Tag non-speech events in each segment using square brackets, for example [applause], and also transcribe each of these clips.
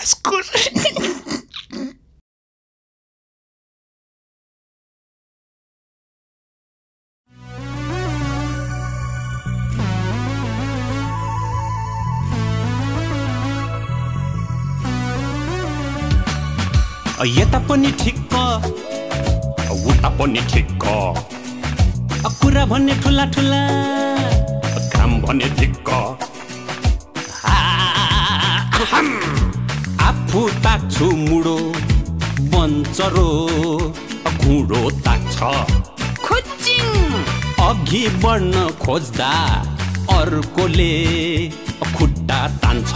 Cascos. यता पनि ठिक्क। उता पनि ठिक्क। कुरा भन्ने ठुला ठुला काम भने ठिक्क। आफू ताक्छु मुडो बन्चरो घुँडो ताक्छ। अघि बढ्न खोज्दा अर्कोले खुट्टा तान्छ।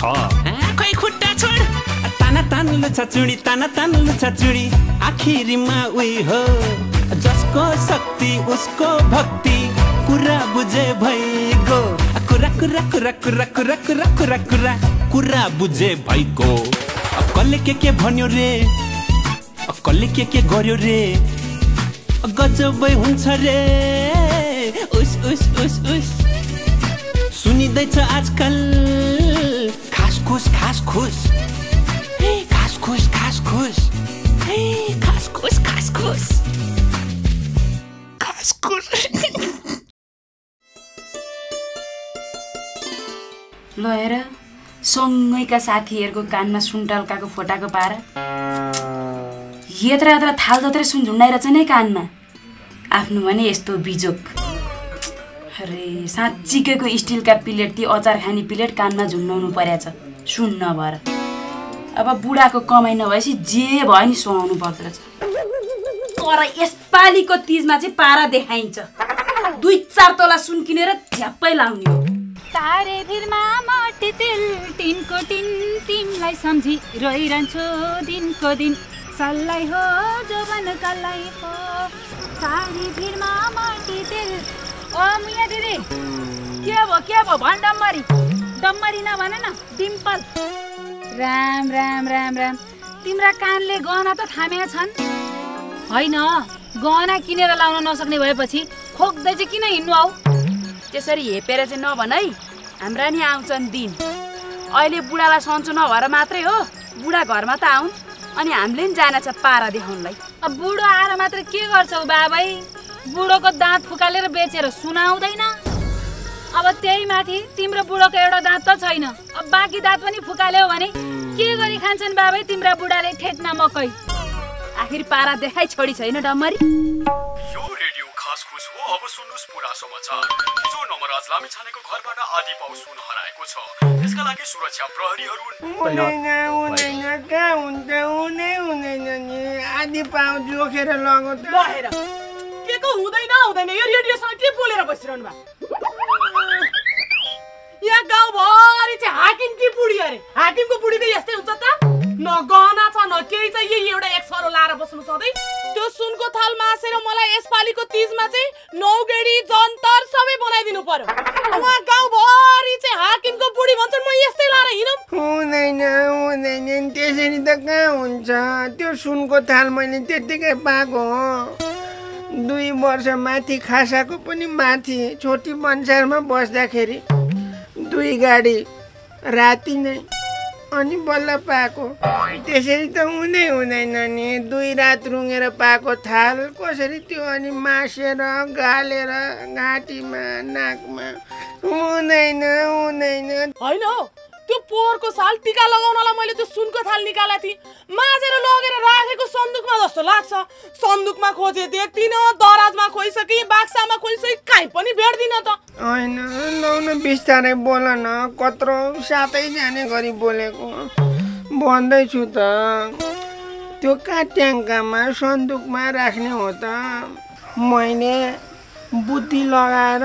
खै खुट्टा छोड। ताना तान लुछा चुडी ताना तान लुछा चुडी। आखिरीमा उही हो जसको शक्ति उसको भक्ति। कुरा बुझे भइगो कुरा कुरा कुरा कुरा कुरा कुरा कुरा कुरा कुरा बुझे भइगो कसले के के भन्यो रे? कसले के के गर्यो रे? गजबै हुन्छ रे। उस उस उस उस। सुनिँदैछ आजकल। खास खुस खास खुस। खास खुस खास खुस। खास खुस खास खुस। Cascos. ल हेर। सँगैका साथीहरूको कानमा सुन्टल्काको फोटाको पारा। यत्र यत्र थाल जत्रै सुन झुन्डाइरहेछ नै कानमा। आफ्नो भने यस्तो बिजोक। अरे साँच्चीकैको स्टिलका प्लेट ती अचार खाने प्लेट कानमा झुन्डाउनु परेछ सुन नभएर अब बुढाको कमाइ नभएपछि जे भयो नि सुहाउनु पर्दो रहेछ। तर यसपालिको तिजमा चाहिँ पारा देखाइन्छ। दुई चार तोला सुन किनेर झ्याप्पै लाउने हो। माटी तेल तिनको टिन तिमीलाई सम्झी रोइरहन्छु दिनको दिन। सल्लाइ हो जोबन कल्लाई हो। तारे भिरमा माटी तेल ओ मुया दिदी के भयो के भयो भन् डम्बरी डम्बरी नभन न डिम्पल। राम राम राम राम। तिम्रा कानले गहना त थामेका छन्। होइन गहना किनेर लाउन नसक्ने भएपछि खोक्दै चाहिँ किन हिँड्नु आऊ? त्यसरी हेपेर चाहिँ नभन है। हाम्रा नि आउँछन् दिन। अहिले बुढालाई सन्चो नभएर मात्रै हो बुढा घरमा त आउन्। अनि हामीले नि जान छ पारा देखाउनलाई। अब बुढो आएर मात्र के गर्छौ बाबै? बुढोको दाँत फुकालेर बेचेर सुनाउँदैन। अब त्यही माथि तिम्रो बुढोको एउटा दाँत त छैन। अब बाँकी दाँत पनि फुकाल्यौ भने के गरी खान्छन् बाबै तिम्रा बुढाले ठेक्ना मकै? आखिर पारा देखाइ छोडी छैन डम्मरी। यो रेडियो खास खुस हो। अब सुन्नुहोस् पुरा समाचार। हिजो नमराज लामी छानेको घरबाट आधी पाउ सुन हराएको छ। त्यसका लागि सुरक्षा प्रहरीहरू हुँदैन हुँदैन कहाँ हुन्छ हुनै हुँदैन नि आधी पाउ जोखेर लगो त के को हुँदैन हुँदैन। यो रेडियोसँग के बोलेर बसिरहनु भयो? यहाँ गाउँभरि चाहिँ हाकिमकी बुढी अरे? हाकिमको बुढी त यस्तै हुन्छ त। न गहना छ न केही छ यही एउटा एक सरो लाएर बस्नु सधैँ त्यो सुनको थाल मासेर मलाई यसपालिको तिजमा चाहिँ नौगेडी जन्तर सबै बनाइदिनु पर्यो। उहाँ गाउँभरि चाहिँ हाकिमको बुढी भन्छन् म यस्तै लाएर हिँडौँ। हुँदैन हुँदैन त्यसरी त कहाँ हुन्छ? त्यो सुनको थाल मैले त्यत्तिकै पाएको हो। दुई वर्ष माथि खासाको पनि माथि छोटी भन्सारमा बस्दाखेरि दुई गाडी राति नै अनि बल्ल पाएको। त्यसरी त हुँदै हुँदैन नि। दुई रात रुँगेर पाएको थाल कसरी त्यो अनि मासेर गालेर घाँटीमा नाकमा। हुँदैन हुँदैन। होइन हौ त्यो पोहोरको साल टिका लगाउनलाई मैले त्यो सुनको थाल निकालेको थिएँ। माझेर लगेर राखेको सन्दुकमा जस्तो लाग्छ। सन्दुकमा खोजे देख्दिनँ दराजमा खोइसकेँ बाक्सामा खोइसकेँ कहीँ पनि भेट्दिनँ त। होइन। बिस्तारै बोल न कत्रो सातै जाने गरी बोलेको। भन्दैछु त त्यो कहाँ ट्याङ्कामा सन्दुकमा राख्ने हो त मैले बुद्धि लगाएर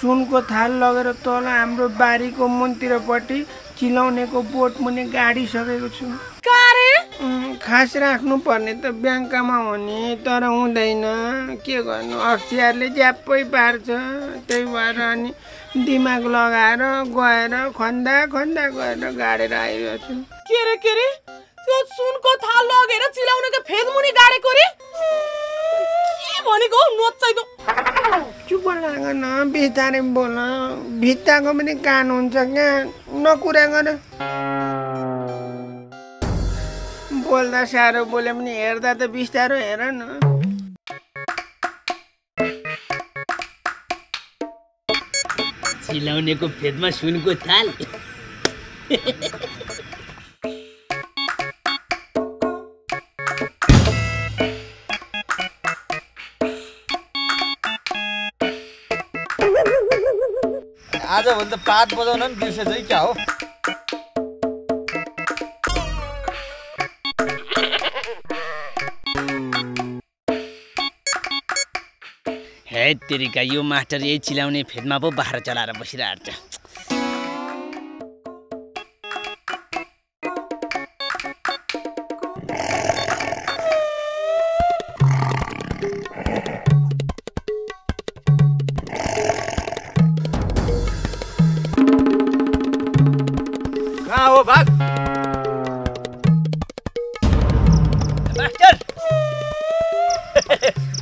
सुनको थाल लगेर तल हाम्रो बारीको मुनतिरपट्टि चिलाउनेको बोट मुनि गाडिसकेको छु। खास राख्नु पर्ने त ब्याङ्कमा हो नि तर हुँदैन। के गर्नु अख्तियारले ज्याप्पै पार्छ। त्यही भएर अनि दिमाग लगाएर गएर खन्दा खन्दा गएर गाडेर आइरहेको छु के रे के रे? त्यो सुनको थाल लगेर चिलाउनेको फेदमुनि गाडेको रे? के भनेको हौ नोच्चाइदो चुप लाग न बिस्तारै बोल भित्ताको पनि कान हुन्छ क्या। नकुरा गर। बोल्दा साह्रो बोले पनि हेर्दा त बिस्तारो हेर न। चिलाउनेको फेदमा सुनको थाल। आजभोलि त पात बजाउन पनि बिर्सेछ क्या हो? हे तेरिका यो मास्टर यही चिलाउने फेदमा पो बाह्र चलाएर बसिरहेको छ। मास्टर!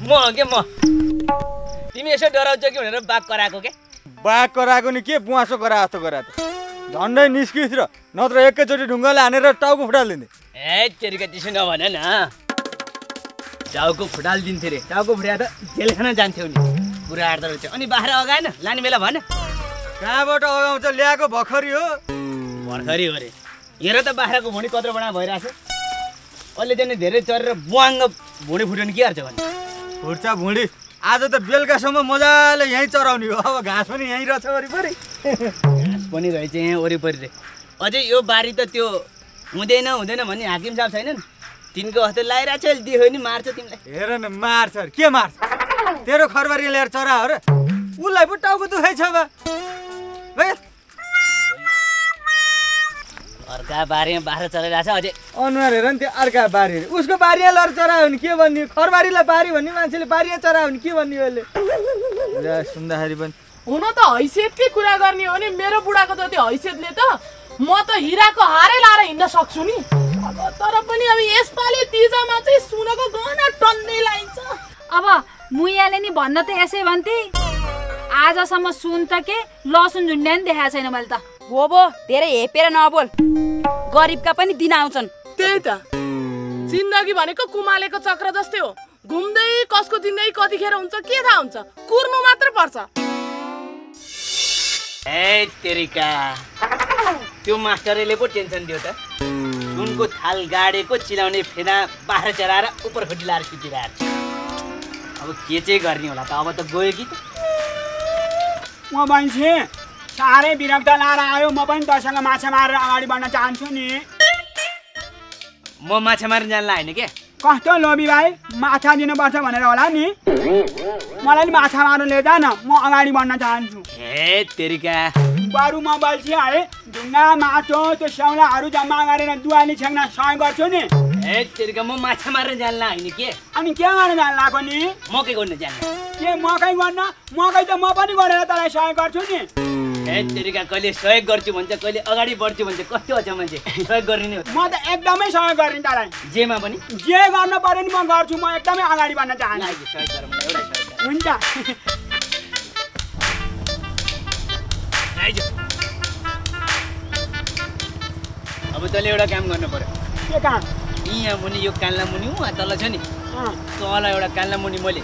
[laughs] म के म तिमी यसो डराउँछ कि भनेर बाघ कराएको के? बाघ कराएको नि के? बुवासो करा जस्तो करा त। झन्डै निस्किस र नत्र एकैचोटि ढुङ्गाले हानेर टाउको फुटालिदिने। ए तेरिका त्यसो नभन न। टाउको फुटालिदिन्थ्यो रे। टाउको फुटाएर त जेलखाना जान्थ्यौ नि। पुरा आर्दो रहेछ। अनि बाख्रा अगाएन? लाने बेला भन कहाँबाट अगाउँछ? ल्याएको भर्खरी हो। भर्खरी हो रे। हेर त बाख्राको भुँडी कत्रो बडा भइरहेछ। अहिले चाहिँ धेरै चरेर बुवाङ्ग भुँडी फुट्यो भने के गर्छ भने फुट्छ भुँडी। आज त बेलुकासम्म मजाले यहीँ चराउने हो। अब घाँस पनि यहीँ रहेछ वरिपरि। घाँस पनि रहेछ यहाँ वरिपरि अझै यो बारी त त्यो हुँदैन हुँदैन भन्ने हाकिम साहब छैनन् तिनको हस्ते लगाइरहेको छ दियो भने मार्छ तिमीलाई। हेर न मार्छ के मार्छ? तेरो खरबारी ल्याएर चरा हो र। उसलाई पो टाउको दुखाइ छ बा अर्का बारीमा बाख्रा चलाइरहेछ अझै अनुहार हेर नि त्यो अर्का बारी। उसको बारीमा लर चरा भने के भन्ने? खरबारीलाई बारी भन्ने मान्छेले बारीमा चरा भने के भन्ने ल्या, सुन्दाखेरि पनि। हुन त हैसियतकै कुरा गर्ने हो भने मेरो बुढाको जति हैसियतले त म त हिराको हारै लाएर हिँड्न सक्छु नि। अब तर पनि अब यसपालि तिजामा चाहिँ सुनको गहना टन्नै लाइन्छ। अब मुयाले नि भन्न त यसै भन्थे। आजसम्म सुन त के लसुन झुन्ड्या नि देखाएको छैन मैले त। हो बो धेरै हेपेर नबोल। गरिबका पनि दिन आउँछन्। त्यही त। जिन्दगी भनेको कुमालेको चक्र जस्तै हो। घुम्दै कसको जिन्दगी कतिखेर हुन्छ के थाहा हुन्छ? कुर्नु मात्र पर्छ। ए तेरिका। त्यो मास्टरले पो टेन्सन दियो त। सुनको थाल गाडेको चिलाउने फेदा बाह्र चराएर उपर खोटी लाएर सुतिरहेको छ। अब के चाहिँ गर्ने होला त? अब त गयो कि त? साह्रै विरक्त लाएर आयो। म पनि तसँग माछा मारेर अगाडि बढ्न चाहन्छु नि। म माछा मार्न जानला होइन क्या कस्तो लोभी भाइ? माछा दिनुपर्छ भनेर होला नि। मलाई नि माछा मार्नु लिएर न म अगाडि बढ्न चाहन्छु। हे तेरिका। बरु म बल्छी है। ढुङ्गा माटो त्यो स्याउलाहरू जम्मा गरेर दुवाली छेक्न सहयोग गर्छु नि। हे तेरिका म माछा मार्न जानला होइन के? अनि के गर्न जानु लाग्यो नि? मकै गर्न जान्ला के मकै गर्न? मकै त म पनि गरेर तँलाई सहयोग गर्छु नि। तेरिका कहिले सहयोग गर्छु भन्छ कहिले अगाडि बढ्छु भन्छ कस्तो छ मान्छे? सहयोग गर्ने म त एकदमै सहयोग गर्ने तँलाई जेमा पनि? जे गर्न पर्यो नि म गर्छु म एकदमै अगाडि बढ्न चाहन्छु। हुन्छ। अब तैँले एउटा काम गर्नु पर्यो। के काम? यहाँ मुनि यो कान्ला मुनि उहाँ तल छ नि। अँ, तल एउटा कान्ला मुनि मैले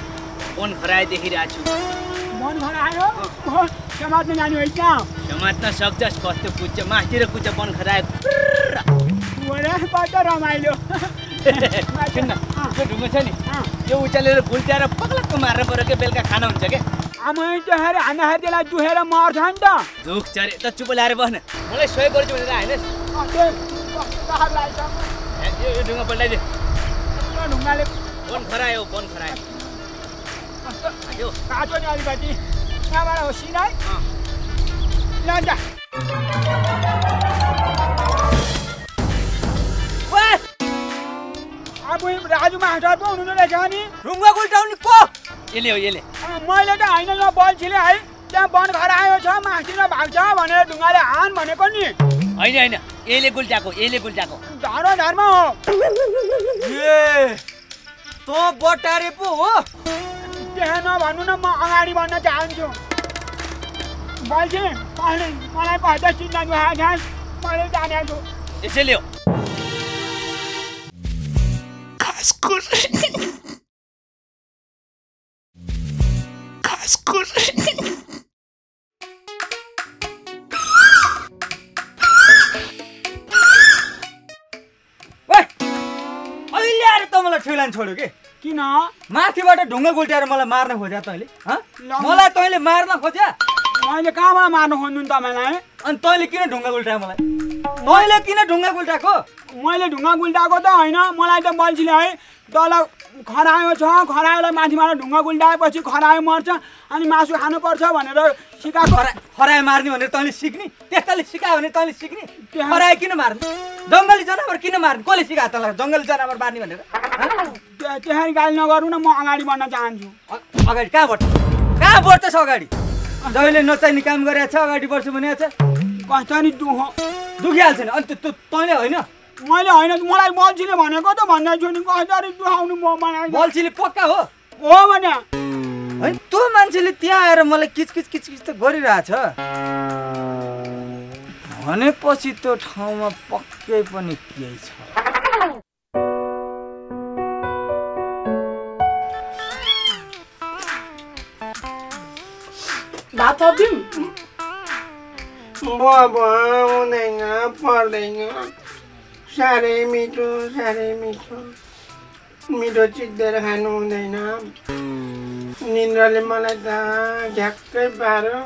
फोन खराए देखिरहेको छु मन भरायो म समात्न जानु है क्या समात्न सक्छस् कस्तो कुद्छ मास्तिर बन खराए ओरे कस्तो रमाइलो। सुन्न त्यो ढुङ्गो छ नि। यो उचालेर भुल्ट्याएर पक्लक्क मार्नु पर्यो क्या बेलुका खाना हुन्छ क्या आमै त्यसरी हान्दाखेरि त्यसलाई दुखेर मर्छ नि त। दुख चरे त चुप ल्याएर बस्न। मलाई सहयोग गर्छु भनेर होइन यो ढुङ्गा पल्टाइदियो। ढुङ्गाले बन खरायो बन खरायो। कस्तो यो काँचो नि अलिकति यहाँबाट हो सिधै अँ। ल जा अब राजु मास्टर पो हुनुहुँदो रहेछ नि ढुङ्गा उल्टाउने को यसले हो यसले मैले त होइन ल बल्छीले है त्यहाँ वन खरायो छ मास्तिर भाग्छ भनेर ढुङ्गाले हान भनेको नि होइन होइन यसले गुल्टाको यसले गुल्टाको धर्म धर्म हो ए तँ बटारे पो हो त्यहाँ नभन्नु न म अगाडि बढ्न चाहन्छु। बल्छी मलाई चिन्ता मैले जानेको यसैले हो खासकुर ठुलान छोड्यो कि? किन? माथिबाट ढुङ्गा गुल्ट्याएर मलाई मार्न खोज्या तैँले मलाई तैँले मार्न खोज्या। मैले कहाँबाट मार्नु खोज्नु नि तपाईँलाई? अनि तैँले किन ढुङ्गा गुल्ट्यायो मलाई? तैँले किन ढुङ्गा गुल्ट्याएको? मैले ढुङ्गा गुल्टाएको त होइन मलाई त बल्छीले है तल खरायो छ खरायोलाई माथिबाट ढुङ्गा गुल्टाएपछि खरायो मर्छ अनि मासु खानुपर्छ भनेर सिकाएको। खरा खरायो मार्ने भनेर तैँले सिक्ने? त्यस्ताले सिकायो भने तैँले सिक्ने? त्यहाँ- खरायो किन मार्ने? जङ्गली जनावर किन मार्ने? कसले सिकायो तँलाई? जङ्गली जनावर मार्ने भनेर? हँ? त्य- त्यसरी गाली नगर्नु न म अगाडि बढ्न चाहन्छु। अगाडि कहाँ बढ्छ? कहाँ बढ्छस् अगाडि? जहिले नचाहिने काम गरेको छ अगाडि बढ्छु भने छ। कसरी दुहो दुखिहाल्छ नि। अनि त्यो तैँले होइन? मैले होइन मलाई बल्छीले भनेको त भन्दै छु नि कसरी दुहाउनु म मलाई बल्छीले पक्का हो? हो भने। होइन त्यो मान्छेले त्यहाँ आएर मलाई किचकिच किचकिच त गरिरहेछ। भनेपछि त्यो ठाउँमा पक्कै पनि केही छ। भात पर्दैन। साह्रै मिठो साह्रै मिठो। मिठो चिक्देर खानु हुँदैन। निन्द्राले मलाई त झ्याक्कै पारो।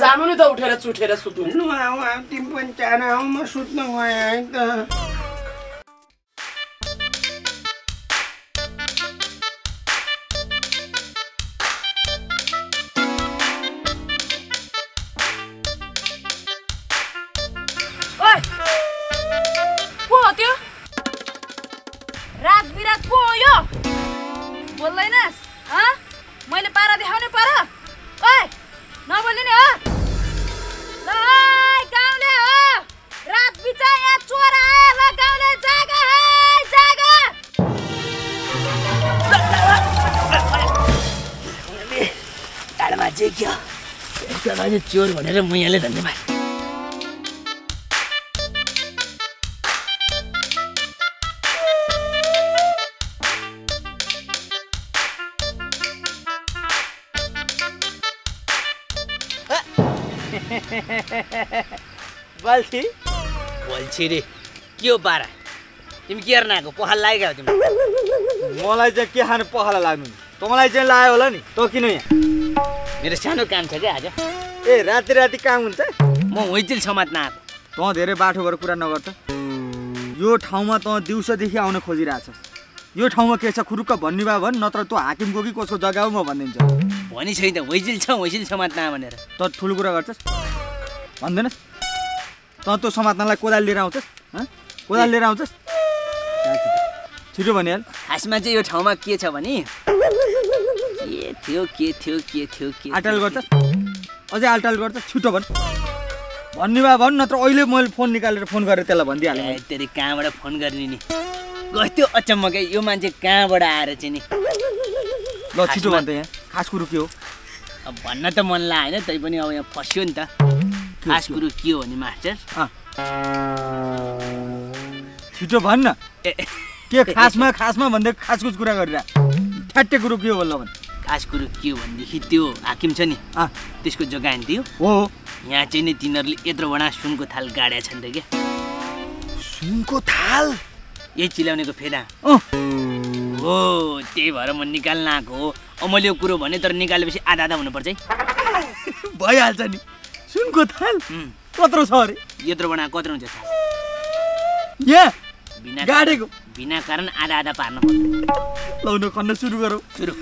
जानु नि त उठेर चुठेर सुत्नु आऊ आऊ तिमी पनि चाँडो आऊ म सुत्न गएँ है त। चोर भनेर म यहाँले धन्यवाद। [laughs] बल्छी? बोल्छि रे के हो पारा तिमी के हेर्न आएको? पखाल लागेको तिमी मलाई चाहिँ के खानु पखाला लाग्नु तँलाई चाहिँ लायो होला नि? तँ किन यहाँ? मेरो सानो काम छ क्या आज। ए राति राति काम हुन्छ म हुइचिल समात्न आएको तँ धेरै बाठो गरेर कुरा नगर्छ यो ठाउँमा तँ दिउँसोदेखि आउन खोजिरहेछस्। यो ठाउँमा के छ खुरुक्क भन्ने भए भन् नत्र तँ हाकिमको कि कसको जग्गा हो म भनिदिन्छु। भनी छैन त हुइचिल छ हुइचिल समात्न भनेर। तँ ठुलो कुरा गर्छस्। भन्दैनस्? तँ त्यो समात्नलाई कोदाल लिएर आउँछस्? हँ? कोदाल लिएर आउँछस्? छिटो भनिहाल। खासमा चाहिँ यो ठाउँमा के छ भने? के थियो के थियो के थियो के आटाल गर्छस्? अझै आलटाल गर्छस् छिटो भन् भन्ने भए भन् नत्र अहिले मैले फोन निकालेर फोन गरेर त्यसलाई भनिदिइहालेँ। तेरि कहाँबाट फोन गर्ने नि? गर्थ्यो अचम्म क्या यो मान्छे कहाँबाट आएर चाहिँ नि? ल छिटो भन्छ यहाँ। खास कुरो के हो? अब भन्न त मन ला होइन तै पनि अब यहाँ फस्यो नि त। खास कुरो के हो भने मास्टर। छिटो भन्न ए। के खासमा खासमा भन्दै खासको कुरा गरिरह? ठ्याट्टे कुरो के हो बल्ल भन्? खास कुरो के हो भनेदेखि त्यो हाकिम छ नि। त्यसको जग्गा हान्थ्यो हो। यहाँ चाहिँ नि तिनीहरूले यत्रो बडा सुनको थाल गाडेका छन् त क्या। सुनको थाल? यही चिलाउनेको फेदा हो त्यही भएर म निकाल्न आएको हो। अब मैले यो कुरो भने तर निकालेपछि आधा आधा हुनुपर्छ है। [laughs] भइहाल्छ नि। सुनको थाल? कत्रो छ अरे? यत्रो बडा कत्रो हुन्छ थाल। यहाँ? बिना गाडेको। बिना कारण आधा आधा पार्नु पर्छ। लाउनु खन्न सुरु गरौँ। सुरु।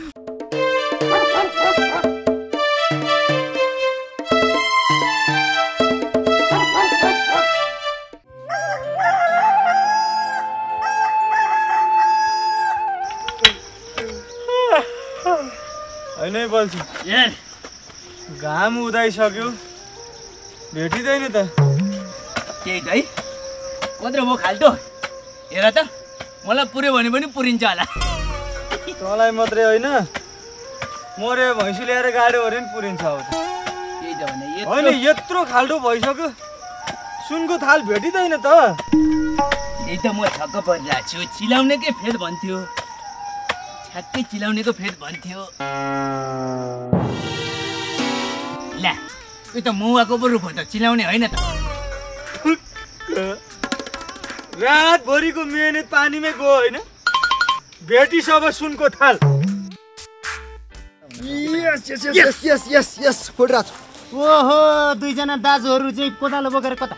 हेर घाम उदाइसक्यो। भेटिँदैन त। त्यही त है। कत्रो भयो खाल्टो हेर त मलाई पुऱ्यो भने पनि पुरिन्छ होला। तँलाई मात्रै होइन मरे भैँसी ल्याएर गाड्यो भने पनि पुरिन्छ अब त। त्यही त भने होइन यत्रो खाल्डो भइसक्यो। सुनको थाल भेटिँदैन त। यही त म छक्क परिरहेको छु। चिलाउनेकै फेद भन्थ्यो? ठ्याक्कै चिलाउनेको फेद भन्थ्यो। ल्या यो त मौवाको पो रूप हो त चिलाउने होइन त। रातभरिको मेहनत पानीमै गयो होइन? भेटी सब सुनको थाल। यस यस यस यस यस यस फुटिरहेको छ ओहो दुईजना दाजुहरू चाहिँ कोदालो बोकेर कता?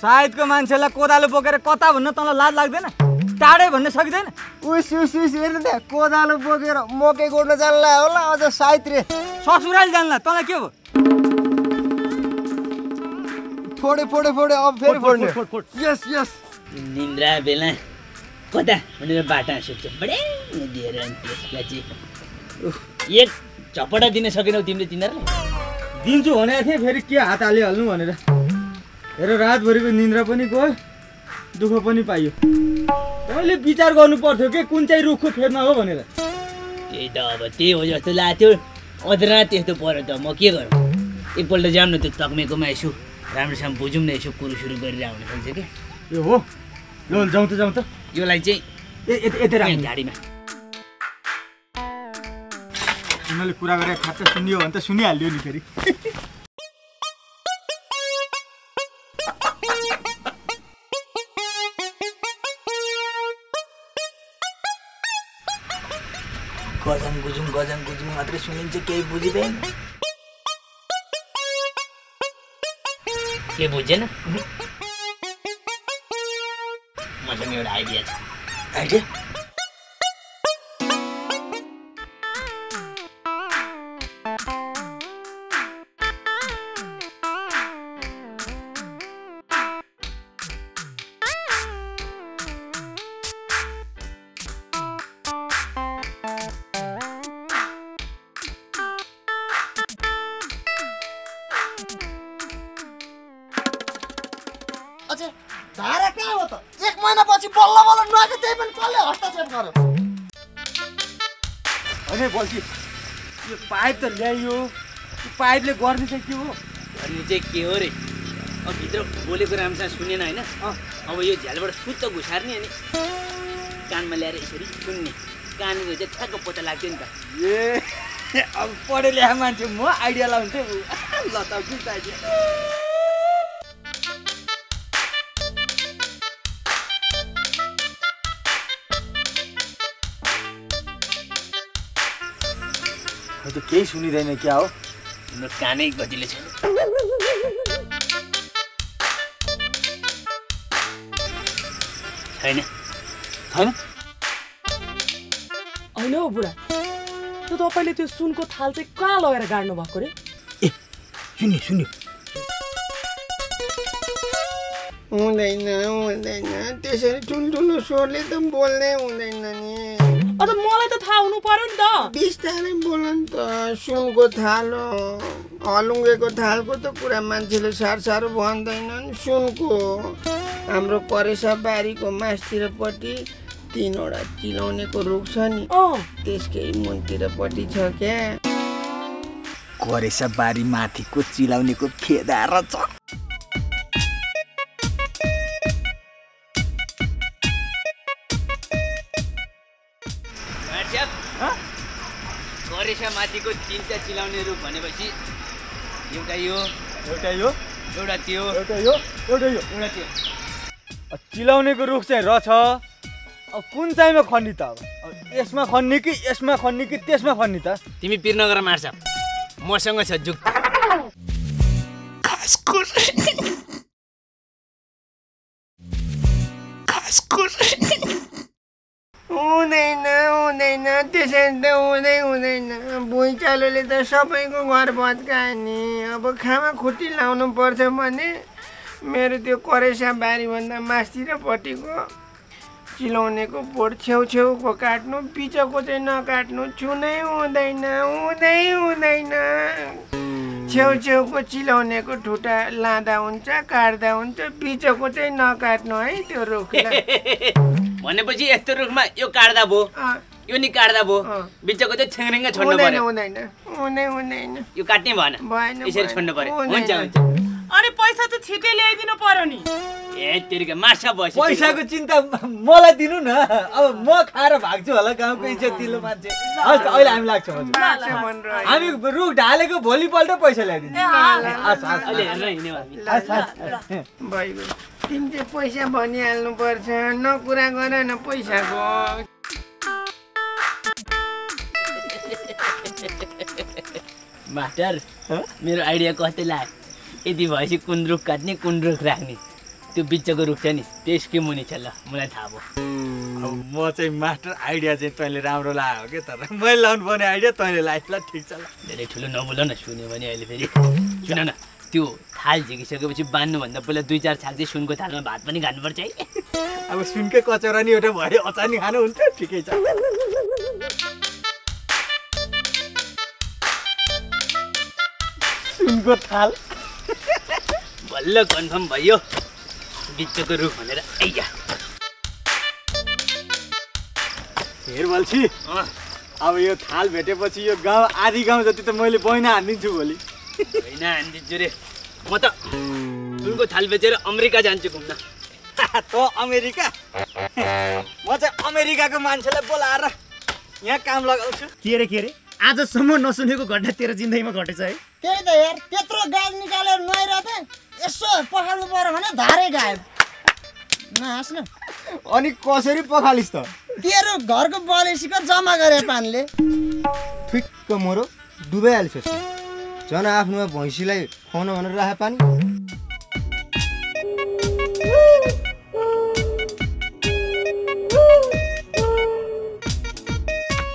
सायदको मान्छेलाई कोदालो बोकेर कता भन्न तँलाई लाज लाग्दैन? टाढै भन्न सकिँदैन। उस उस उस हेर्नु त्यहाँ कोदालो बोकेर मकै गोड्न जान्ला होला अझ साइत रे ससुराली जान्ला तँलाई के हो फोडे फोडे फोडे अब फेरि फोड्ने। यस यस। निन्द्रा बेला। कता भनेर बाटा सुत्छ। बडे दिएर अनि त्यसलाई चाहिँ एक झपटा दिन सकेनौ तिमीले तिनीहरूलाई। दिन्छु भनेको थिएँ फेरि के हात हालिहाल्नु भनेर। हेर रातभरिको निन्द्रा पनि गयो। दुःख पनि पाइयो। तैँले विचार गर्नु पर्थ्यो कि कुन चाहिँ रुखको फेदमा हो भनेर। त्यही त अब त्यही हो जस्तो लाग्थ्यो। अदरा त्यस्तो पऱ्यो त म के गरौँ? एकपल्ट जाऊँ न त्यो तक्मेकोमा यसो राम्रोसँग बुझौँ न यसो कुरो सुरु गरेर आउनु सक्छ कि? यो हो। ल जाउँ त जाउँ त। योलाई चाहिँ ए यता- यता राख्नु। झाडीमा उनीहरूले कुरा गरेर खाट सुनियो भने त सुनिहाल्यो नि फेरि। [laughs] गजन गुजुङ गजन मात्रै सुनिन्छ केही बुझिँदैन। के बुझेन? मसँग एउटा आइडिया छ। आइडिया? गर्यो होइन बल्छी यो पाइप त ल्याइयो। यो पाइपले गर्ने चाहिँ के हो? भन्ने चाहिँ के हो रे? अब भित्र बोलेको राम्रोसँग सुनेन होइन? अब यो झ्यालबाट सुत्त घुसार्ने अनि कानमा ल्याएर यसरी सुन्ने। कहाँनिर चाहिँ ठ्याक्क पत्ता लाग्थ्यो नि त। ए अब पढे ल्याएको मान्छे म आइडिया लाउँछु ल त त केही सुनिँदैन क्या हो? तिम्रो कानै गतिले छैन छैन। छैन? होइन हौ बुढा त्यो तपाईँले त्यो सुनको थाल चाहिँ कहाँ लगेर गाड्नु भएको रे? सुन्यो सुन्यो। हुँदैन हुँदैन। त्यसरी ठुल्ठुलो स्वरले त बोल्नै हुँदैन नि। अन्त मलाई त थाहा हुनु पर्यो नि त। बिस्तारै बोल नि त। सुनको थाल हो हलुङ्गेको थालको त कुरा मान्छेले साह्रो साह्रो भन्दैनन् सुनको। हाम्रो करेसा बारीको मासतिरपट्टि तिनवटा चिलाउनेको रुख छ नि। त्यसकै मुनतिरपट्टि छ क्या। करेसा बारी माथिको चिलाउनेको फेदा छ। माथिको तिनवटा चिलाउने रूप भनेपछि एउटा यो एउटा यो एउटा त्यो एउटा यो एउटा यो। एउटा त्यो। चिलाउनेको रुख चाहिँ रहेछ अब कुन चाहिँमा खन्ने त अब? यसमा खन्ने कि यसमा खन्ने कि त्यसमा खन्ने त? तिमी पिरनगर मार्छ। मसँग छ जुग त्यसरी त हुँदै हुँदैन भुइँचालोले त सबैको घर भत्कायो नि अब खामा खुट्टी लाउनु पर्थ्यो भने मेरो त्यो करेसा बारीभन्दा मास्तिरपट्टिको चिलाउनेको बोट छेउछेउको काट्नु पिछोको चाहिँ नकाट्नु छुनै हुँदैन हुँदै हुँदैन। छेउछेउको चिलाउनेको ठुटा लाँदा हुन्छ काट्दा हुन्छ पिछोको चाहिँ नकाट्नु है त्यो रुखलाई। [laughs] भनेपछि यस्तो रुखमा यो काट्दा भयो। यो नि काट्दा भयो। बिचको चाहिँ छेङ्रिङ्ग छोड्नु हुँदैन पर्यो हुँदैन हुँदै हुँदैन यो काट्ने भएन भएन यसरी छोड्नु पर्यो। हुन्छ हुन्छ अनि पैसा चाहिँ छिटै ल्याइदिनु पर्यो नि ए तेरिका माछा भएछ पैसाको चिन्ता मलाई दिनु न अब म खाएर भाग्छु होला गाउँको इज्जत दिलो मान्छे हस् त, अहिले हामी लाग्छौँ। हामी रुख ढालेको भोलिपल्ट पैसा ल्याइदिन्छ हस्, हस्, अहिले हेरेर हिँड्यौँ हामी ल, ल, ल। भइगयो तिमी चाहिँ पैसा भनिहाल्नु पर्छ न कुरा गर न पैसाको मास्टर मेरो आइडिया कति लाग्यो? यति भएपछि कुन रुख काट्ने कुन रुख राख्ने। त्यो बिचको रुख छ नि त्यसकै मुनि छ ल मलाई थाहा भयो। अब म चाहिँ मास्टर आइडिया चाहिँ तैँले राम्रो लाग्यो क्या तर? मैले लाउनु पर्ने आइडिया तैँले लाइफ ल ठिक छ ल। धेरै ठुलो नबोल न सुन्यो भने अहिले फेरि। सुन न त्यो थाल झिकिसकेपछि बान्नुभन्दा पहिला दुई चार छाक चाहिँ सुनको थालमा भात पनि खानुपर्छ है। अब सुनकै कचौरा नि एउटा भयो अचार नि खानु हुन्छ ठिकै छ। सुनको थाल बल्ल कन्फर्म भयो। बिचको रुख भनेर। आइया हेर बल्छी अब यो थाल भेटेपछि यो गाउँ आधी गाउँ जति त मैले बहिना हानिदिन्छु भोलि। होइन हानिदिन्छु रे। म त सुनको थाल बेचेर अमेरिका जान्छु घुम्न। [laughs] त अमेरिका? [laughs] म चाहिँ अमेरिकाको मान्छेलाई बोलाएर यहाँ काम लगाउँछु। के अरे के अरे? आजसम्म नसुनेको घटना तेरो जिन्दगीमा घटेछ है। त्यही त यार त्यत्रो गाल निकालेर नुहाइरहेको थिएँ यसो पखाल्नु पर्यो भने धारै गायब। नहाँस न। अनि कसरी पखालिस् त? तेरो घरको बलेसीको जम्मा गरे पानीले। ठिक्क मरो डुबाइहाल्छ झन् आफ्नोमा भैँसीलाई खुवाउन भनेर राखे पानी।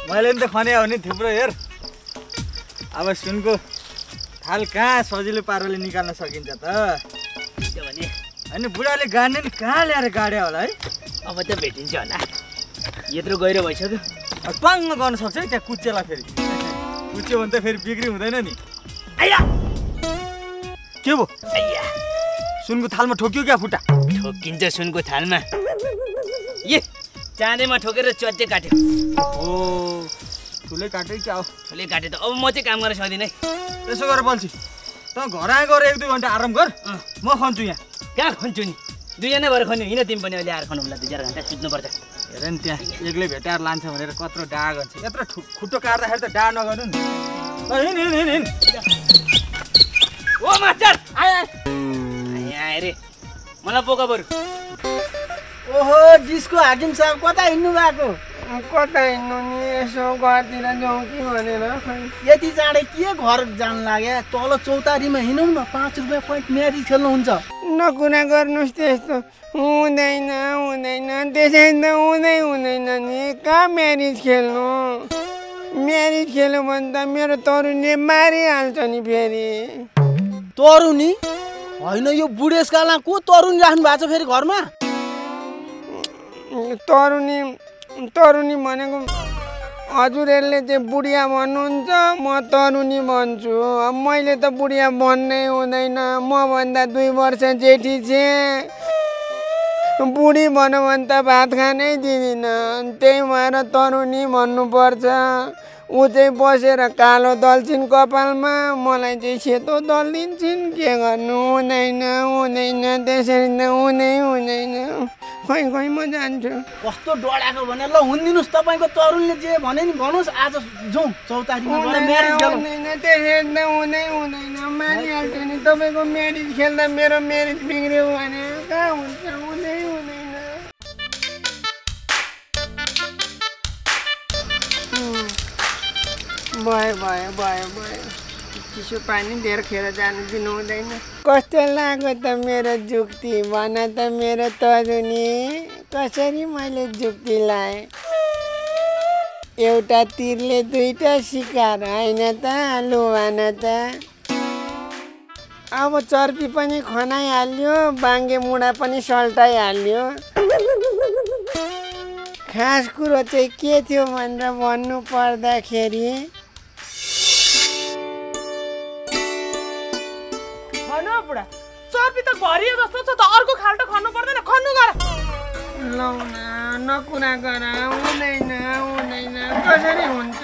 मैले नि त खने हो नि थुप्रो हेर। अब सुनको थाल कहाँ सजिलो पाराले निकाल्न सकिन्छ त। त्यो भने। होइन बुढाले गाड्ने नि कहाँ ल्याएर गाड्यो होला है? अब त भेटिन्छ होला। यत्रो गहिरो भइसक्यो। पाङ्ग गर्न सक्छ है त्यहाँ कुच्चेलाई फेरि। कुच्यो भने त फेरि बिक्री हुँदैन नि। आइया के भयो? आइया। सुनको थालमा ठोक्यो क्या फुट्टा ठोकिन्छ सुनको थालमा। ए चाँदैमा ठोकेर च्याटे काट्यो। ओ ठुलै काटै क्या हो? ठुलै काट्यो त अब म चाहिँ काम गर्न सक्दिनँ है। त्यसो गरेर बल्छी। त घर आएर गएर एक दुई घन्टा आराम गर। म खन्छु यहाँ। कहाँ खन्छु नि? दुईजना भएर खन्यो। हिँड तिमी पनि अहिले आएर खनाउँला दुई चार घन्टा सुत्नुपर्छ। हेर नि त्यहाँ एक्लै भेटाएर लान्छ भनेर कत्रो डाँडा गर्छ यत्रो ठु- खुट्टो काट्दाखेरि त डाँडा नगर्नु नि। हिँड हिँड हिँड हिँड। ओ मास्टर! आए आए रे। मलाई बोका बरु। ओहो डिस्को हाकिम साहब कता हिँड्नु भएको? कता हिँड्नु नि यसो घरतिर जाउँ कि भनेर खै यति चाँडै के घर जानु लाग्यो? तल चौतारीमा हिँडौँ न पाँच रुपियाँ पोइन्ट म्यारिज खेल्नुहुन्छ। नकुरा गर्नुहोस् त्यस्तो हुँदैन हुँदैन त्यसै त हुँदै हुँदैन नि। कहाँ म्यारिज खेल्नु? म्यारिज खेल्यो भने त मेरो तरुणले मारिहाल्छ नि फेरि। तरुनी होइन यो बुढेसकालमा को तरुनी राख्नु भएको छ फेरि घरमा? तरुणी तरुणी भनेको हजुरहरूले चाहिँ बुढिया भन्नुहुन्छ म तरुणी भन्छु। अब मैले त बुढिया भन्नै हुँदैन। मभन्दा दुई वर्ष जेठी छे बुढी भनौँ भने त भात खानै दिँदिनँ। त्यही भएर तरुणी भन्नुपर्छ। ऊ चाहिँ बसेर कालो दल्छिन् कपालमा। मलाई चाहिँ सेतो दलिदिन्छन् के गर्नु? हुँदैन हुँदैन त्यसरी त हुँदै हुँदैन। खै खै म जान्छु। कस्तो डढाएको भने ल हुन्दिनुहोस् तपाईँको तरुणले जे भने नि भन्नुहोस् आज जाउँ चौतारीमा हुँदैन त्यसरी हुँदै हुँदैन मारिहाल्छ नि तपाईँको म्यारिज खेल्दा मेरो म्यारिज बिग्रियो भने कहाँ हुन्छ हुँदै हुँदैन। भयो भयो भयो भयो चिसो पानी धेर खेर जानु दिनु हुँदैन कस्तो लाग्यो त मेरो जुक्ति? भन त मेरो तरुनी कसरी मैले जुक्ति लाएँ एउटा तिरले दुईटा शिकार होइन त? लुभान त? अब चर्पी पनि खनाइहाल्यो बाङ्गे मुढा पनि सल्टाइहाल्यो। खास कुरो चाहिँ के थियो भनेर भन्नु पर्दाखेरि चर्पी त भरियो जस्तो छ त अर्को खाल्टो खन्नु पर्दैन खन्नु गर न नकुरा गर हुँदैन हुँदैन कसरी हुन्छ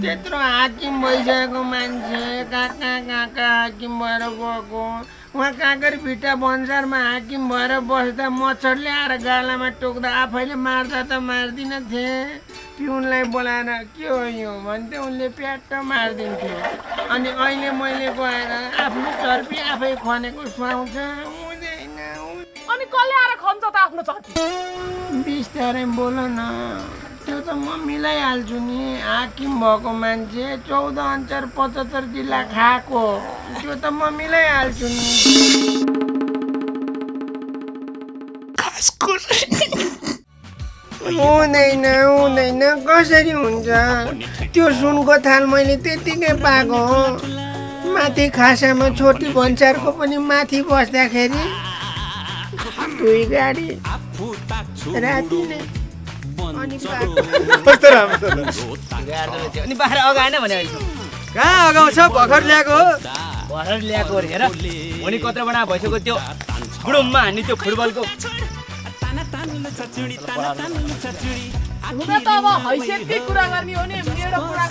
त्यत्रो हाकिम भइसकेको मान्छे कहाँ कहाँ कहाँ कहाँ हाकिम भएर गएको। उहाँ काँकर भिट्टा भन्सारमा हाकिम भएर बस्दा मच्छरले आएर गालामा टोक्दा आफैले मार्दा त मार्दिन थिएँ। पिउनलाई बोलाएर के हो यो? भन्थे उनले प्याट्ट मारिदिन्थ्यो अनि अहिले मैले गएर आफ्नो चर्पी आफै खनेको सुहाउँछ। हुँदैन। अनि कसले आएर खन्छ त आफ्नो चर्पी? बिस्तारै बोल न। त्यो त म मिलाइहाल्छु नि। हाकिम भएको मान्छे चौध अन्चार पचहत्तर जिल्ला खाएको। त्यो त म मिलाइहाल्छु नि। हुँदैन हुँदैन। कसरी हुन्छ? त्यो सुनको थाल मैले त्यत्तिकै पाएको हो। माथि खासामा छोटी भन्सारको पनि माथि बस्दाखेरि दुई गाडी राति नै अनि बाहिर अगाएन भने अहिले। कहाँ अगाउँछ? भर्खर ल्याएको हो। भर्खर ल्याएको अरे हेर। भोलि कत्रो बना भइसक्यो त्यो बुडुममा हान्ने त्यो फुटबलको। हुन त अब हैसियतकै कुरा गर्ने हो नि मेरो कुरा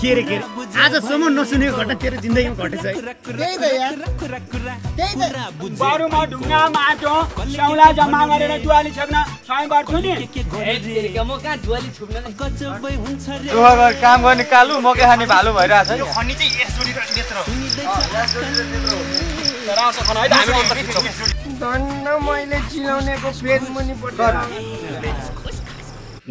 के रे के रे आजसम्म नसुनेको घटना तेरो जिन्दगीमा घटेछ है त्यही त यार त्यही त बरुमा ढुङ्गा माटो स्याउला जम्मा गरेर दुवाली छेक्न समय गर्छु नि म कहाँ जुवाली छुप्न नै दुःख गर काम गर्ने कालु मकै खाने भालु भइरहेछ यो खनी चाहिँ धन्न मैले चिलाउनेको फेद मुनिपट्टि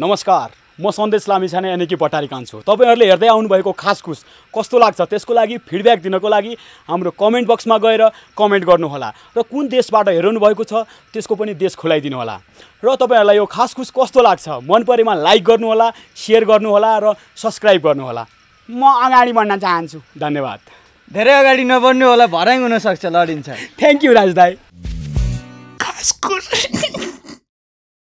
नमस्कार म सन्देश लामिछाने यानि कि भट्टारी कान्छु। तपाईँहरूले हेर्दै आउनुभएको खास खुस कस्तो लाग्छ त्यसको लागि फिडब्याक दिनको लागि हाम्रो कमेन्ट बक्समा गएर कमेन्ट गर्नुहोला। र कुन देशबाट हेराउनु भएको छ त्यसको पनि देश खुलाइदिनु होला र तपाईँहरूलाई यो खास खुस कस्तो लाग्छ मन परेमा लाइक गर्नुहोला सेयर गर्नुहोला र सब्सक्राइब गर्नुहोला। म अगाडि बढ्न चाहन्छु। धन्यवाद। धेरै अगाडि नबढ्ने होला भराइ हुनसक्छ लडिन्छ। थ्याङ्क यू राज दाई। खास खुस [laughs]